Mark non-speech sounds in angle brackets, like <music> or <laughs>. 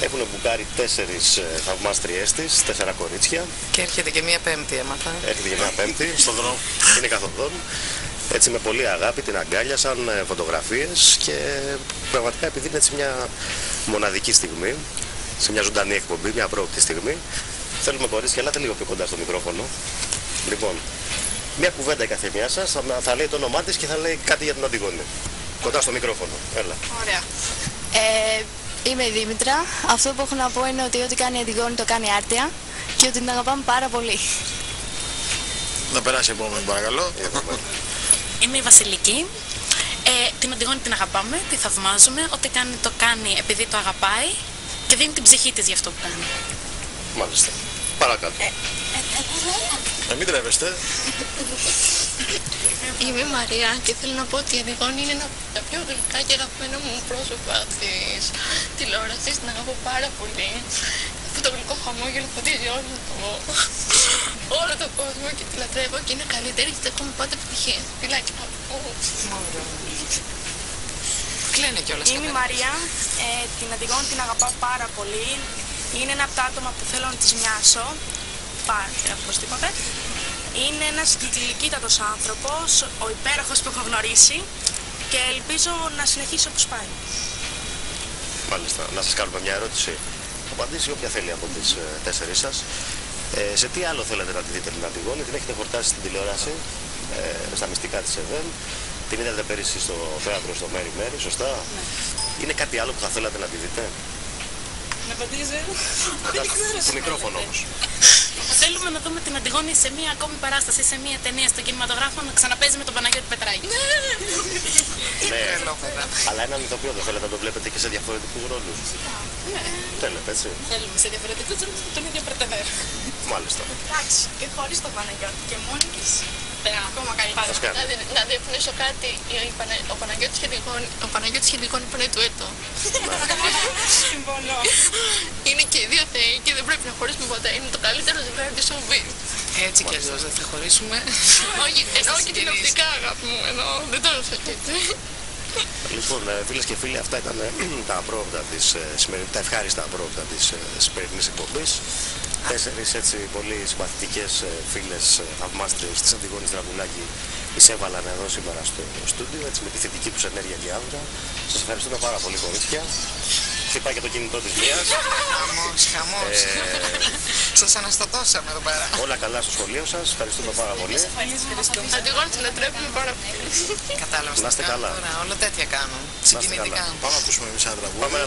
Έχουν μπουκάρει τέσσερις θαυμάστριές της, τέσσερα κορίτσια. Και έρχεται και μία πέμπτη, έμαθα. Έρχεται και μία πέμπτη. Στον δρόμο. Είναι καθοδόν. Έτσι με πολύ αγάπη την αγκάλιασαν, ε, φωτογραφίες και πραγματικά επειδή είναι έτσι μια μοναδική στιγμή, σε μια ζωντανή εκπομπή, μια πρώτη στιγμή, θέλουμε κορίτσια, ελάτε λίγο πιο κοντά στο μικρόφωνο. Λοιπόν, μια κουβέντα η καθεμιά σας, θα, θα λέει το όνομά της και θα λέει κάτι για την Αντιγόνη. Κοντά στο μικρόφωνο, έλα. Ωραία. Ε, είμαι η Δήμητρα. Αυτό που έχω να πω είναι ότι ό,τι κάνει η Αντιγόνη το κάνει άρτια και ότι την αγαπάμε πάρα πολύ. Να περάσει επόμενη παρακαλώ. Είμαι η Βασιλική. Ε, την Αντιγόνη την αγαπάμε, τη θαυμάζουμε. Ό,τι κάνει το κάνει επειδή το αγαπάει και δίνει την ψυχή της για αυτό που κάνει. Μάλιστα. Παρακάτω. Να μην τρέπεστε. Είμαι η Μαρία και θέλω να πω ότι η Αντιγόνη είναι ένα από τα πιο γλυκά και αγαπημένα μου πρόσωπα της τηλεόρασης. Την αγαπώ πάρα πολύ. Αυτό το γλυκό χαμόγελο φωτίζει όλο το, όλο το κόσμο και τη λατρεύω και είναι καλύτερη και της εύχομαι πάντα επιτυχία. Φιλάκι να πω. Κλαίνε κιόλας. Είμαι η Μαρία, ε, την Αντιγόνη την αγαπάω πάρα πολύ. Είναι ένα από τα άτομα που θέλω να της μοιάσω. Πάρα οπωσδήποτε. Είναι ένας κυκλικήτατος άνθρωπος, ο υπέροχος που έχω γνωρίσει και ελπίζω να συνεχίσει όπως πάει. Μάλιστα. Να σας κάνουμε μια ερώτηση. Απαντήσει όποια θέλει από τις ε, τέσσερις σας. Ε, σε τι άλλο θέλετε να τη δείτε την Αντιγόνη, την έχετε χορτάσει στην τηλεόραση, ε, στα μυστικά της ΕΒΕΝ. Την είδατε πέρυσι στο θέατρο στο Μέρι Μέρι, σωστά; Είναι κάτι άλλο που θα θέλατε να τη δείτε; Να απαντήσω. Το μικρόφωνο όμως. Θέλουμε να δούμε την Αντιγόνη σε μία ακόμη παράσταση, σε μία ταινία στο κινηματογράφο να ξαναπέζει με τον Παναγιώτη Πετράκη. Ναι, Τρελό θα ήταν. αλλά έναν ηθοποιό δεν θέλετε να το βλέπετε και σε διαφορετικούς ρόλους. Θέλετε, έτσι. Θέλουμε σε διαφορετικούς ρόλους τον ίδιο πρωτεδέρ. Μάλιστα. Εντάξει, και χωρίς τον Παναγιώτη και μόνη της. Ακόμα καλύτερα. Ας κάνουμε. Να, δι- να διευκρινίσω κάτι, η Πανα- ο Παναγιώτης και η Αντιγόνη, ο Παναγιώτης και η Αντιγόνη πάνε του έτο. Συμφωνώ. <laughs> Είναι και οι δύο θεοί και δεν πρέπει να χωρίσουμε ποτέ. Είναι το καλύτερο ζευγάρι του showbiz. Έτσι κι αλλιώς δεν θα χωρίσουμε. Όχι, εννοώ και την οπτικά αγάπη μου, εννοώ, δεν το έδωσα και έτσι. Λοιπόν, φίλες και φίλοι, αυτά ήταν ε, <clears throat> τα απρόοπτα της ε, σημερινής, τα ευχάριστα απρόοπτα της ε, σημερινής εκπομπής. Τέσσερις έτσι πολύ συμπαθητικές ε, φίλες ε, θαυμάστριες της Αντιγόνης Δραγουλάκη εισέβαλαν εδώ σήμερα στο στούντιο, έτσι με τη θετική τους ενέργεια και άβρα. Σας ευχαριστούμε πάρα πολύ κορίτσια. Χτυπάει και το κινητό της Μίας. Χαμός, χαμός. Ε, Σας αναστατώσαμε εδώ πέρα. όλα καλά στο σχολείο σας. Ευχαριστούμε πάρα πολύ. Αντιγόνη τη λατρεύουμε πάρα πολύ. Κατάλαβες Να τι είστε κάνουν καλά. τώρα. Όλα τέτοια κάνουν. Να είστε καλά. Συγκινητικά. Πάμε να ακούσουμε εμείς ένα τραγούδι. Πάμε να